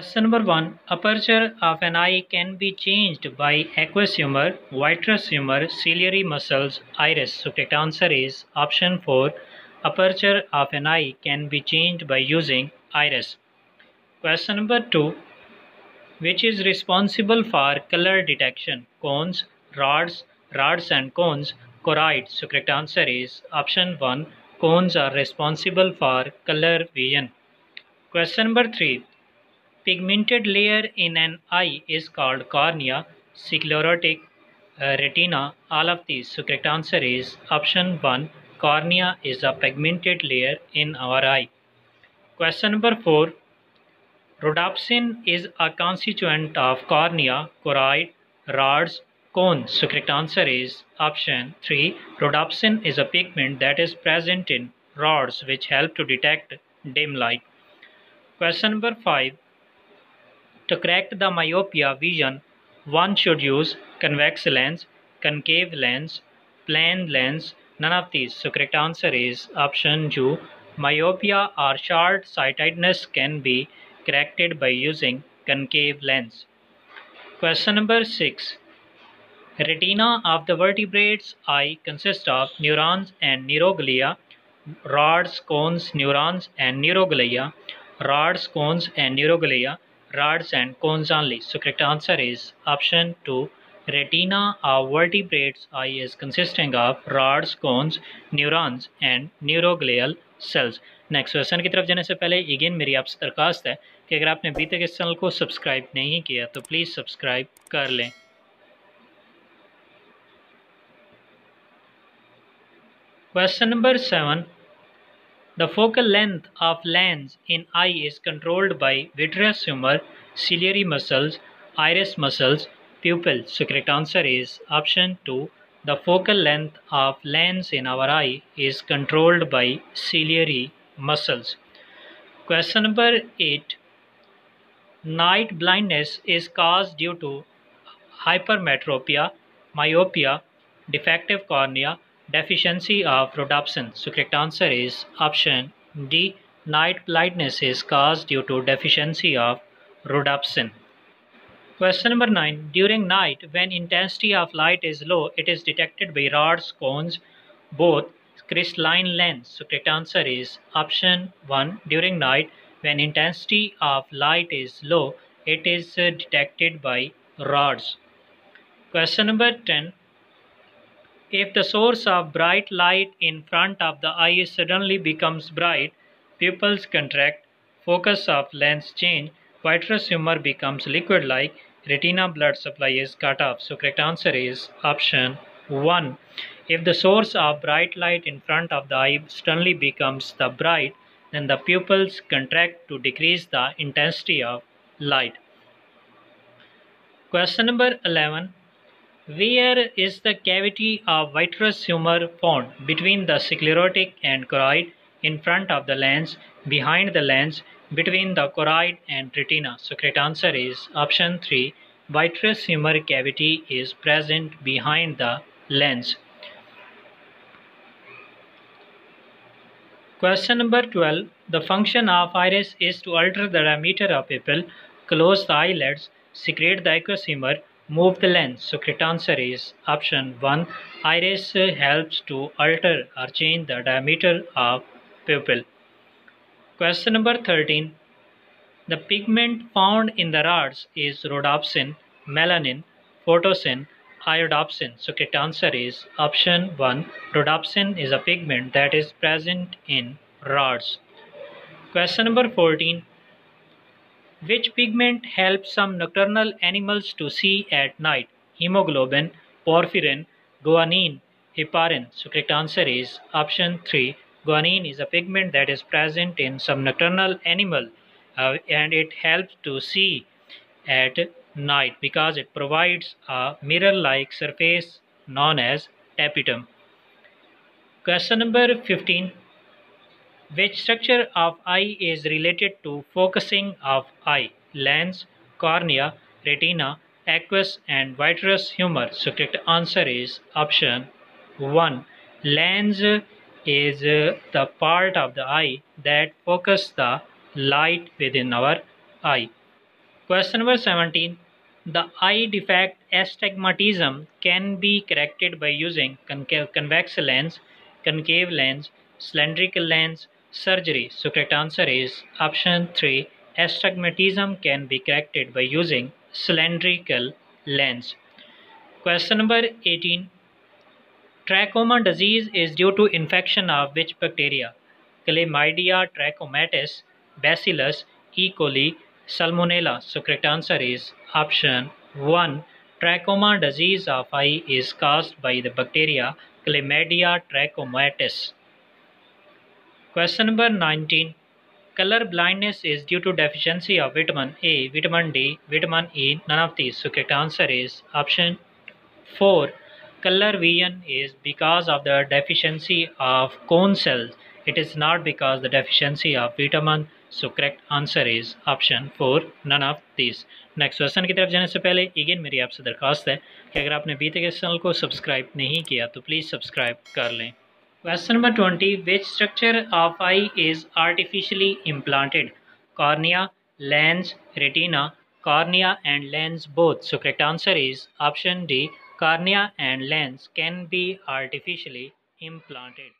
Question number one Aperture of an eye can be changed by aqueous humor, vitreous humor, ciliary muscles, iris. So, correct answer is option 4. Aperture of an eye can be changed by using iris. Question number 2 Which is responsible for color detection? Cones, rods, rods and cones, choroids. So, correct answer is option 1. Cones are responsible for color vision. Question number 3 Pigmented layer in an eye is called cornea, sclerotic uh, retina, all of these. So correct answer is option 1. Cornea is a pigmented layer in our eye. Question number 4. Rhodopsin is a constituent of cornea, choroid, rods, cones. So correct answer is option 3. Rhodopsin is a pigment that is present in rods which help to detect dim light. Question number 5. To correct the myopia vision, one should use convex lens, concave lens, plane lens, none of these. So correct answer is option 2. Myopia or short-sightedness can be corrected by using concave lens. Question number 6. Retina of the vertebrate's eye consists of neurons and neuroglia, rods, cones, neurons and neuroglia, rods, cones and neuroglia, rods and cones only. So correct answer is option 2. Retina of vertebrates eye is consisting of rods, cones, neurons and neuroglial cells. Next question की तरफ़ जाने से पहले again मेरी आपसे दरख्वास्त है कि अगर आपने अभी तक इस चैनल को सब्सक्राइब नहीं किया तो प्लीज़ सब्सक्राइब कर लें question number seven The focal length of lens in eye is controlled by vitreous humor, ciliary muscles, iris muscles, pupil. So correct answer is option 2. The focal length of lens in our eye is controlled by ciliary muscles. Question number 8. Night blindness is caused due to hypermetropia, myopia, defective cornea, deficiency of rhodopsin. So correct answer is option D. Night blindness is caused due to deficiency of rhodopsin. Question number 9. During night, when intensity of light is low, it is detected by rods, cones, both crystalline lens. So correct answer is option 1. During night, when intensity of light is low, it is detected by rods. Question number 10. If the source of bright light in front of the eye suddenly becomes bright, pupils contract, focus of lens change, vitreous humor becomes liquid-like, retina blood supply is cut off. So correct answer is option 1. If the source of bright light in front of the eye suddenly becomes the bright, then the pupils contract to decrease the intensity of light. Question number 11. Where is the cavity of vitreous humor found? Between the sclerotic and choroid, in front of the lens, behind the lens, between the choroid and retina. So correct answer is option 3. Vitreous humor cavity is present behind the lens. Question number 12. The function of iris is to alter the diameter of pupil, close the eyelids, secrete the aqueous humor, move the lens. So correct answer is option 1. Iris helps to alter or change the diameter of pupil. Question number 13. The pigment found in the rods is rhodopsin, melanin, photopsin, iodopsin. So correct answer is option 1. Rhodopsin is a pigment that is present in rods. Question number 14. Which pigment helps some nocturnal animals to see at night? Hemoglobin, porphyrin, guanine, heparin. So correct answer is option 3. Guanine is a pigment that is present in some nocturnal animal uh, and it helps to see at night because it provides a mirror-like surface known as tapetum. Question number 15. Which structure of eye is related to focusing of eye? Lens, cornea, retina, aqueous and vitreous humor. So correct answer is option 1. Lens is the part of the eye that focus the light within our eye. Question number 17. The eye defect astigmatism can be corrected by using convex lens, concave lens, cylindrical lens, surgery. So correct answer is option 3. Astigmatism can be corrected by using cylindrical lens. Question number 18. Trachoma disease is due to infection of which bacteria? Chlamydia trachomatis, Bacillus, E. coli, Salmonella. So correct answer is option 1. Trachoma disease of eye is caused by the bacteria Chlamydia trachomatis. Question number nineteen colour blindness is due to deficiency of vitamin A vitamin D vitamin E none of this so correct answer is option four colour vision is because of the deficiency of cone cells it is not because the deficiency of vitamin so correct answer is option four none of this next question की तरफ़ जाने से पहले eigen मेरी आपसे दरख्वास्त है कि अगर आपने बीते के चैनल को सब्सक्राइब नहीं किया तो प्लीज़ सब्सक्राइब कर लें। Question number 20. Which structure of eye is artificially implanted? Cornea, lens, retina, cornea and lens both. So correct answer is option D. Cornea and lens can be artificially implanted.